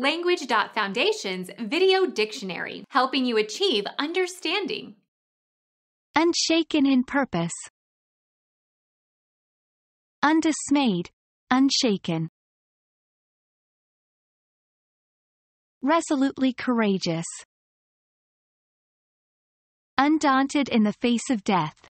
Language.Foundation's Video Dictionary, helping you achieve understanding. Unshaken in purpose. Undismayed, unshaken. Resolutely courageous. Undaunted in the face of death.